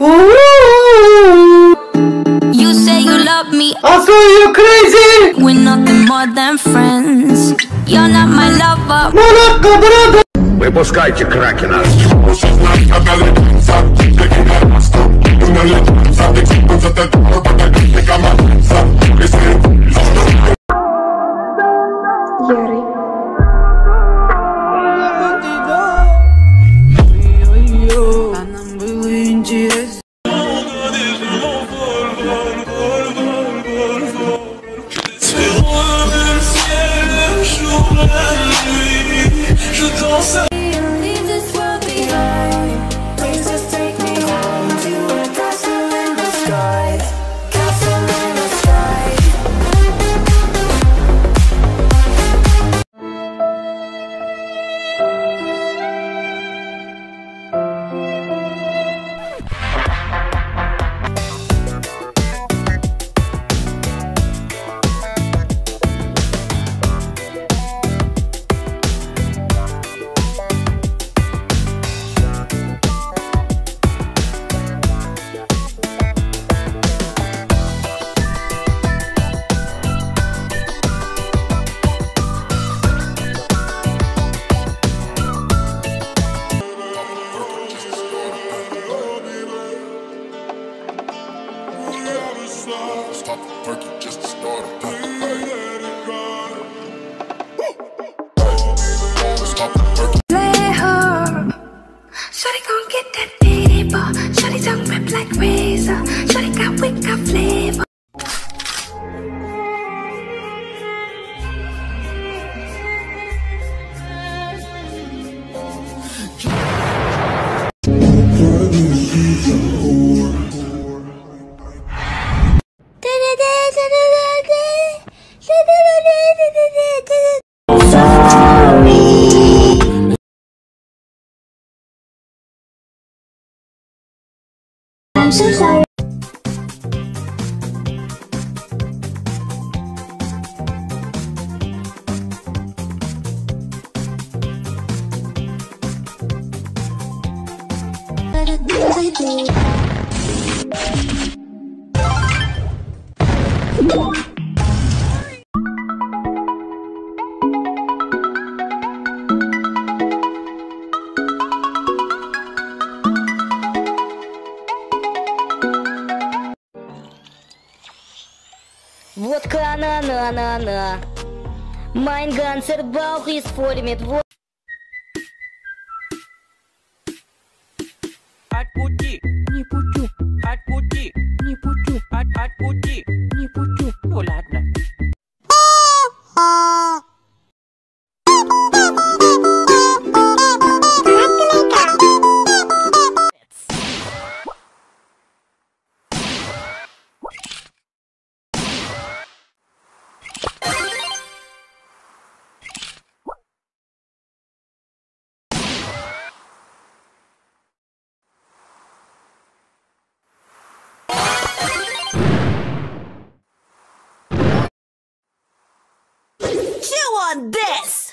You say you love me. I'll you're crazy. We're nothing more than friends. You're not my lover. Молодка, брата. Выпускайте Кракена. Leave Stop the perky just to start a Вот кана-на-на-на. Майн Гансер Баух исформит. うん。On this.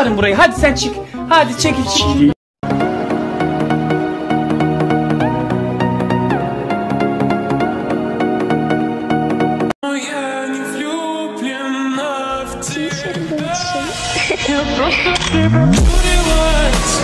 Patlatırım burayı. Hadi sen çık. Hadi çekil çık. Я просто в тебя влюбилась.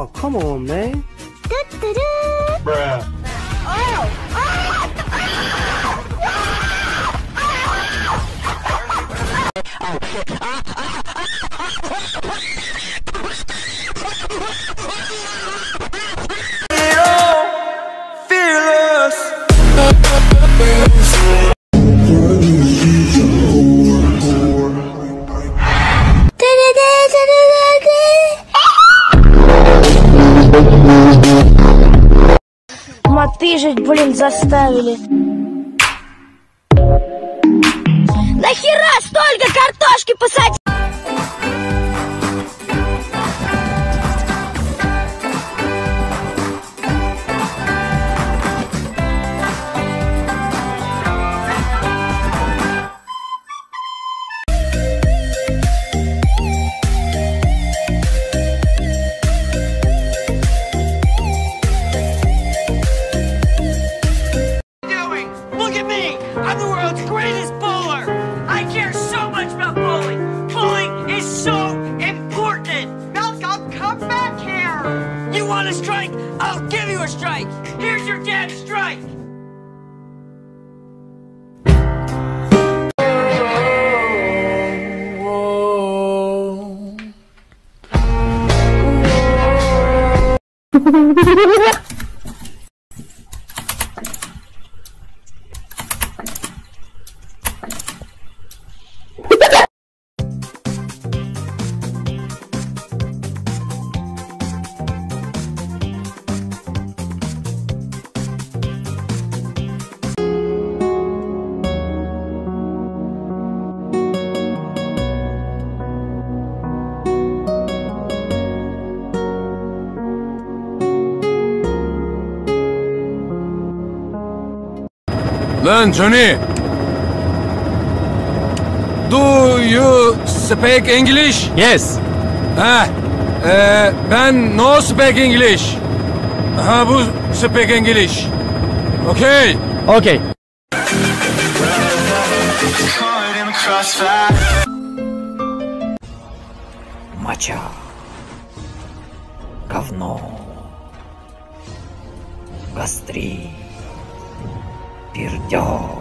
Oh, come on, man. Заставили. Нахера столько картошки посадить? Want a strike? I'll give you a strike! Here's your dad's strike! Lan Johnny. Do you speak English? Yes. Ha. Ee, ben no speak English. Ha bu speak English. Okay. Okay. Моча. Говно. Гастрит. 铁鸟。